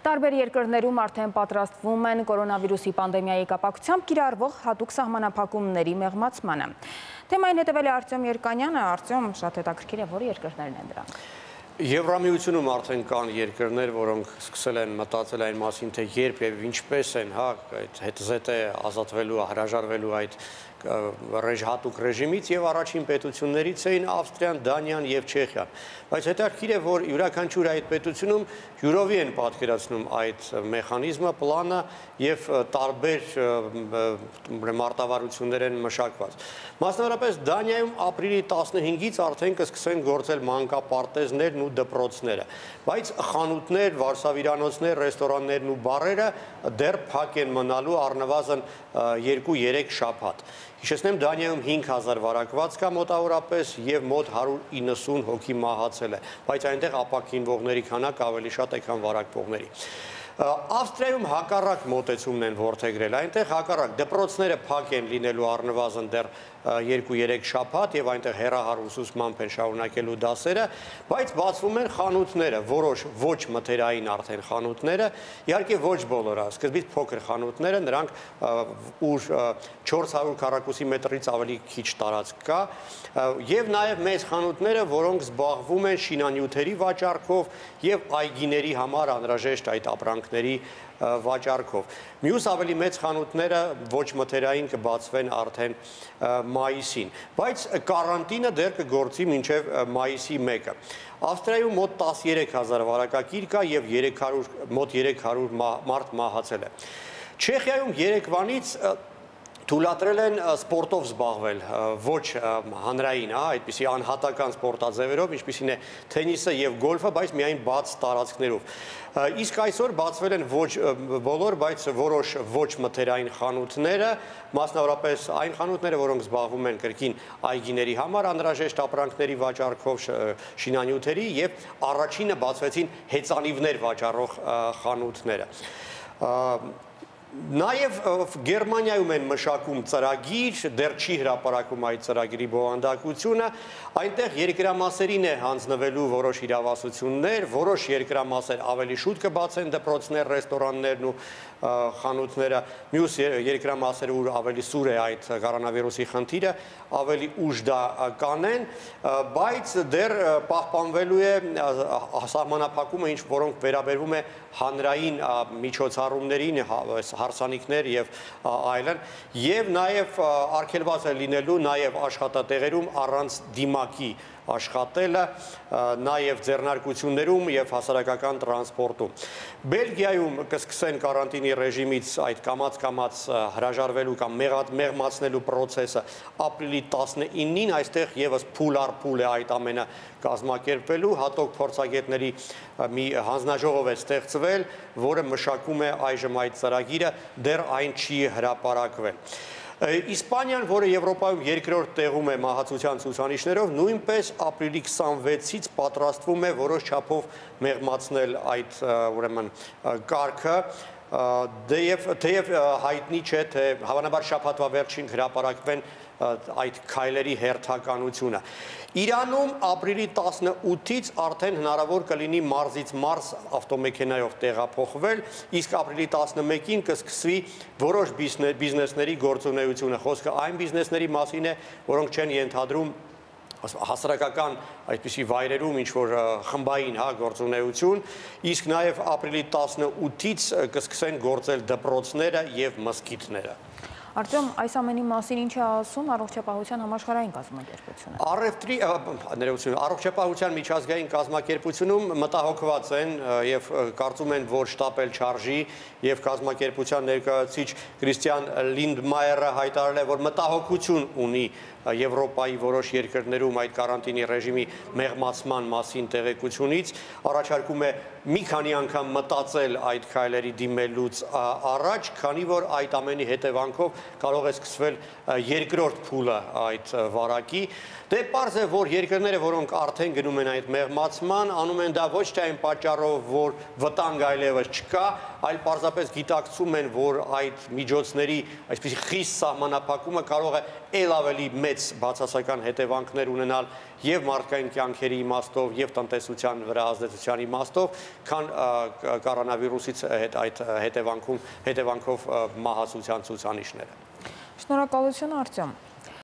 Տարբեր երկրներում արդեն պատրաստվում են կորոնավիրուսի պանդեմիայի կապակցությամբ կիրառվող հատուկ սահմանափակումների մեղմացմանը։ Թեմային հետևել է Արտյոմ Երկանյանը, Արտյոմ շատ հետաքրքիր է, որի երկրներն են դրանք։ Եվրամիությունում արդեն կան երկրներ, որոնք սկսել են մտածել այն մասին, թե երբ եւ ինչպես են, հա, այդ հետզետե ազատվելու, հրաժարվելու այդ հատուկ ռեժիմից եւ առաջին պետություններից էին Ավստրիան, Դանիան եւ Չեխիան։ Բայց հետաքրքիր է, որ յուրաքանչյուր այդ պետությունում յուրովի են պատկերացնում այդ մեխանիզմը, պլանը եւ տարբեր մարտավարություններ են մշակված։ Մասնավորապես Դանիայում ապրիլի 15-ից արդեն կսկսեն գործել մանկապարտեզներն ու գտնելու դպրոցները, բայց խանութներ, վարսավիրանոցներ, ռեստորաններն ու բարերը դեռ փակ են մնալու առնվազն 2-3 շաբաթ։ Հիշեցնեմ Դանիայում 5000 վարակված կա մոտավորապես եւ մոտ 190 հոգի մահացել է, բայց այնտեղ ապակինվողների քանակ ավելի շատ է, քան վարակվողների։ Ավստրիայում հակառակ մոտեցումն են ворթեգրել։ Այնտեղ հակառակ դպրոցները փակ են լինելու առնվազն դեռ 2-3 շաբաթ եւ այնտեղ հերահար ուսուցմամբ են շարունակելու դասերը, բայց բացվում են խանութները, որոշ ոչ մթերային արդեն խանութները, իհարկե ոչ բոլորը, սկզբից փոքր խանութները, նրանք ուր 400 քառակուսի մետրից ավելի քիչ տարածք կա, եւ նաեւ մեծ խանութները, որոնք զբաղվում են շինանյութերի վաճառքով եւ այգիների համար անհրաժեշտ այդ ապրանքների վաճառքով։ Մյուս ավելի մեծ խանութները ոչ մթերային կբացվեն արդեն մայիսին, բայց կարանտինը դեռ կգործի մինչև մայիսի 1-ը։ Ավստրիայում մոտ 13000 վարակակիր կա եւ 300 մոտ 300 մարդ մահացել է։ Չեխիայում Երևանից թույլատրել են սպորտով զբաղվել, ոչ հանրային, հա, այդպիսի անհատական սպորտաձևերով, ինչպիսին է թենիսը եւ գոլֆը, բայց միայն բաց տարածքներով։ Իսկ այսօր բացվել են ոչ բոլոր, բայց որոշ ոչ մթերային խանութները, մասնավորապես այն խանութները, որոնք զբաղվում են կրկին այգիների համար անհրաժեշտ ապրանքների վաճառքով, շինանյութերի եւ առաջինը բացվեցին հեծանիվներ վաճառող խանութները Նաև Գերմանիայում են մշակում ծրագիր, դեռ չի հրապարակում այդ ծրագրի բովանդակությունը, այնտեղ երկրամասերին է հանձնվելու որոշ իրավասություններ, որոշ երկրամասեր ավելի շուտ կբացեն դպրոցներ, ռեստորաններն ու խանութները, մյուս երկրամասերը, ուր ավելի սուր է այդ կորոնավիրուսի խնդիրը, ավելի ուժ դա կանեն, բայց դեռ պահպանվելու է սահմանափակումը, ինչ որոնք վերաբերվում է հանրային միջոցառումներին, հարսանիքներ եւ այլն, եւ նաեւ արգելված է լինելու նաեւ աշխատատեղերում առանց դիմակի աշխատելը, նաև ձեռնարկություններում եւ հասարակական տրանսպորտում։ Բելգիայում կսկսեն կարանտինի ռեժիմից այդ կամած-կամած հրաժարվելու կամ մեղմացնելու process-ը ապրիլի 19-ին, այստեղ եւս փուլ առ փուլ է այդ ամենը կազմակերպվելու, հատոկ փորձագետների մի հանձնաժողով է ստեղծվել, որը մշակում է այժմ այդ ծրագիրը, դեռ այն չի հրապարակվել։ Իսպանիան, որը Եվրոպայում երկրորդ տեղում է մահացության ցուցանիշներով, նույնպես ապրիլի 26-ից պատրաստվում է որոշ չափով մեղմացնել այդ ուրեմն կարգը դեև թեև հայտնի չէ թե հավանաբար շփաթվա վերջին հրապարակվեն այդ քայլերի հերթականությունը Իրանում ապրիլի 18-ից արդեն հնարավոր կլինի մարզից մարզ ավտոմեքենայով տեղափոխվել, իսկ ապրիլի 11-ին կսկսվի որոշ բիզնեսների գործունեությունը։ Խոսքը այն բիզնեսների մասին է, որոնք չեն ենթադրում հասարակական այդպիսի վայրերում ինչ որ խմբային հա գործունեություն, իսկ նաև ապրիլի 18-ից կսկսեն գործել դպրոցները եւ մսկիթները։ Արտյոմ, այս ամենի մասին ինչ է ասում առողջապահության համաշխարհային կազմակերպությունը։ Առևտրի ներողություն, առողջապահության միջազգային կազմակերպությունում մտահոգված են եւ կարծում են, որ շտապել չարժի եւ կազմակերպության ներկայացուցիչ Քրիստիան Լինդմայերը հայտարարել է, որ մտահոգություն ունի Եվրոպայի որոշ երկրներում այդ կարանտինի ռեժիմի մեղմացման մասին տեղեկությունից, առաջարկում է մի քանի անգամ մտածել այդ քայլերի դիմելուց առաջ, քանի որ այդ ամենի հետևանքով կարող է սկսվել երկրորդ փուլը այդ վարակի։ Դե պարզ է, որ երկրները, որոնք արդեն գնում են այդ մեղմացման, անում են դա ոչ թե այն պատճառով, որ վտանգ այլևս չկա, այլ պարզապես գիտակցում են, որ այդ միջոցների այսպիսի խիստ սահմանափակումը կարող է ել ավելի մեծ բացասական հետևանքներ ունենալ եւ մարդկային կյանքերի իմաստով եւ տնտեսության վրա ազդեցության իմաստով, քան կորոնավիրուսից հետ այդ հետևանքում հետևանքով մահացության ցուցանիշները։ Շնորհակալություն Արտյոմ։